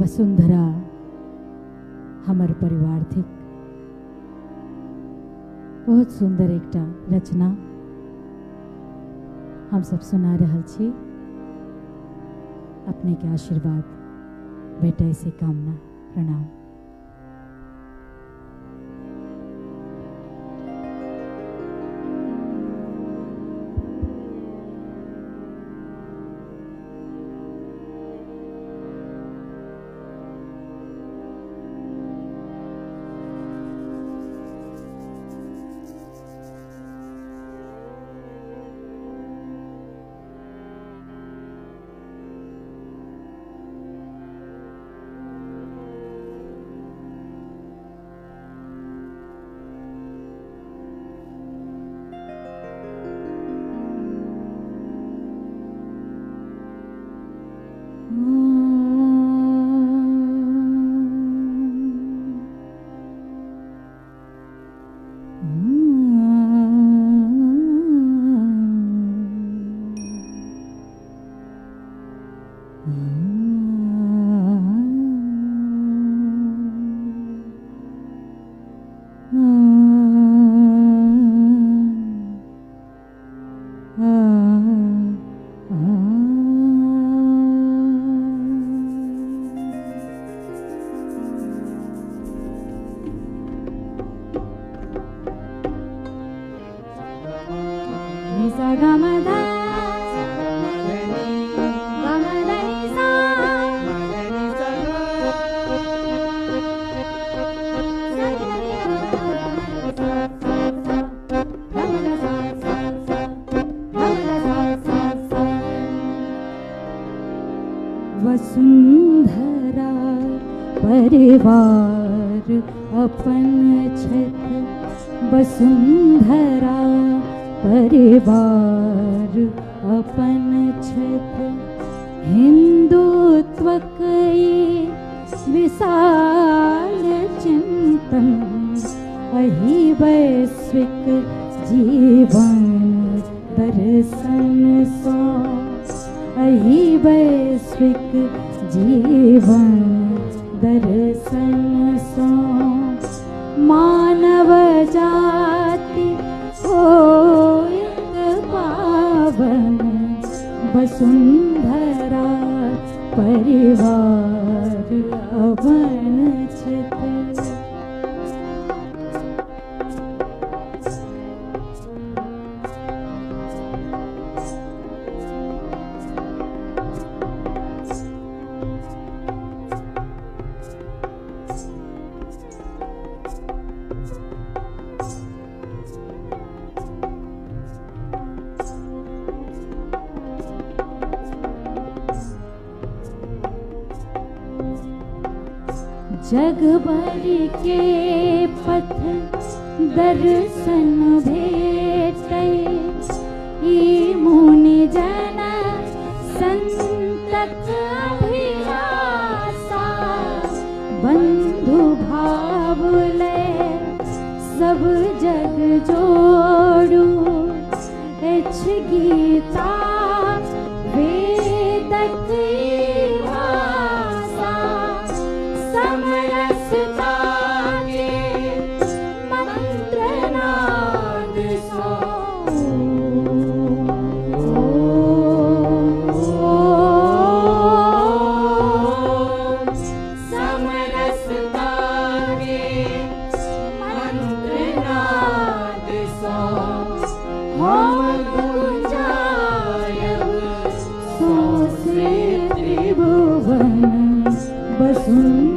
वसुंधरा, हमर परिवार थी। बहुत सुंदर एक रचना हम सब सुना रहल छी। अपने के आशीर्वाद भेटै से कामना, प्रणाम। परिवार अपन हिंदुत्वक ये विशाल चिंतन अहि वैश्विक जीवन दर्शन सो अहि वैश्विक जीवन दर्शन सो मानव जाति होयत पावन वसुंधरा परिवार अवन जग भर के पथ दर्शन भेटे। ई मुनि जन अभिलाषा बंधु भाव ले सब जग जोड़ू। गीता Mm-hmm.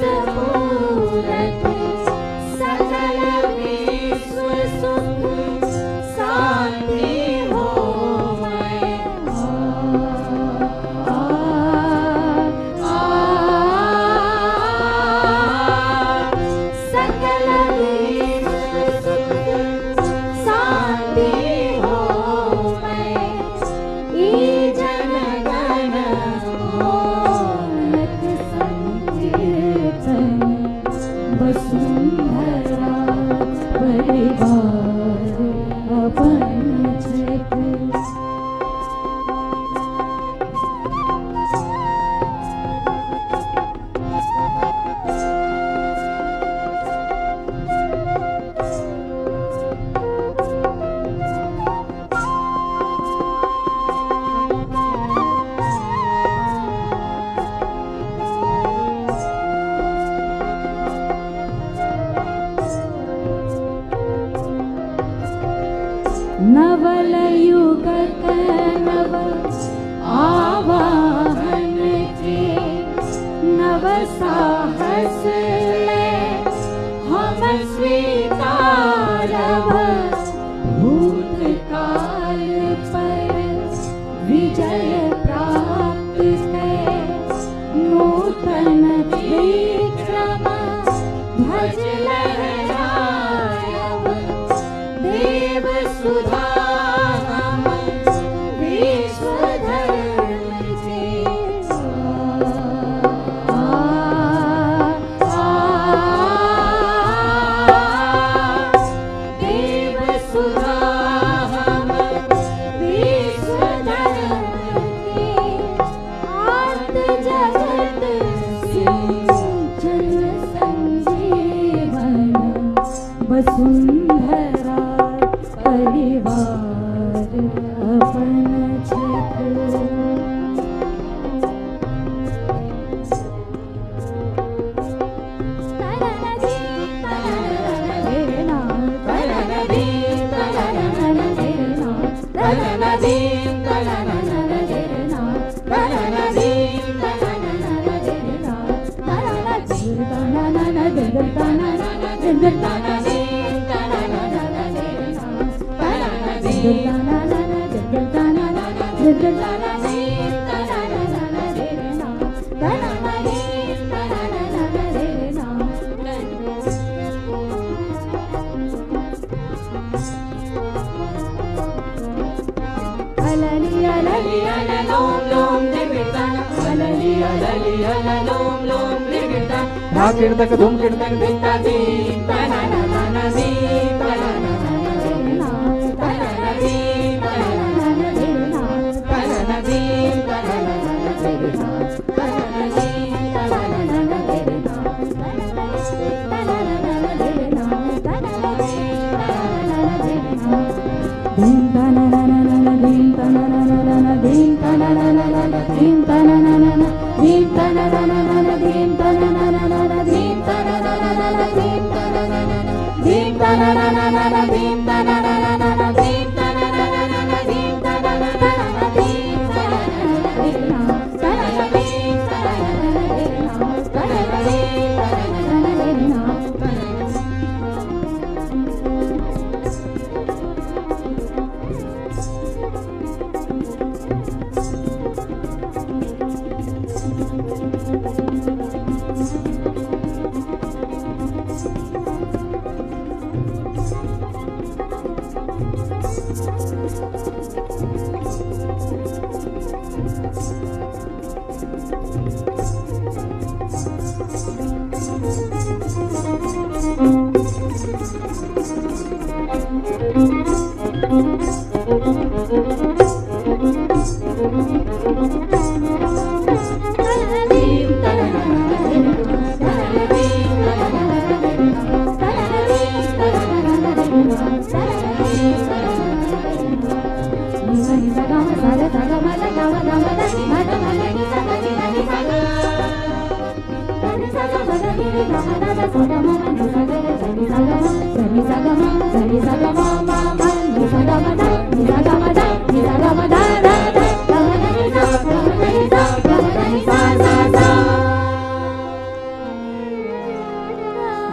the नवलयुग नव आवाहन verdad. ಕಿಡ್ತಕ್ಕ ಧೂಮ್ ಕಿಡ್ತಕ್ಕ ದಿತ್ತಾದಿ Thank you. da na na na na na na na na na na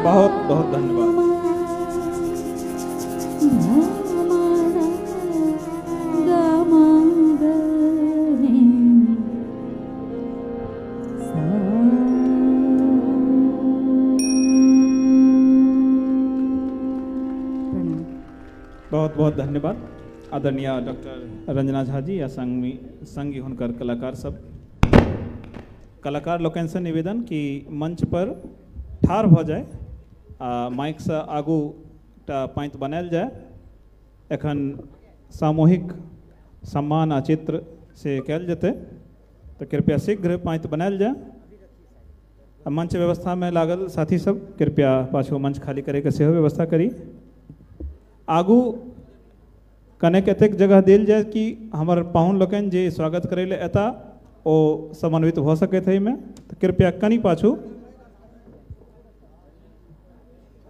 बहुत बहुत धन्यवाद। बहुत बहुत धन्यवाद। आदरणीय डॉक्टर रंजना झा जी, या संगी संगी हर कलाकार सब। कलाकार लोकेशन निवेदन कि मंच पर ठार हो जाए। आ, माइक से आगू एकटा पाँति बनायल जाय एखन सामूहिक सम्मान आ चित्र से कयल जेतै। तऽ कृपया शीघ्र पाँति बनायल आ, मंच व्यवस्था में लागल साथी सब, कृपया पाछू मंच खाली करे के व्यवस्था करी। आगू कनेक एतेक जगह देल जाय कि हमर पाहुन लोकनि जे स्वागत करै एता, ओ समन्वित भऽ सकैत एहिमे। तऽ कृपया कनि पाछू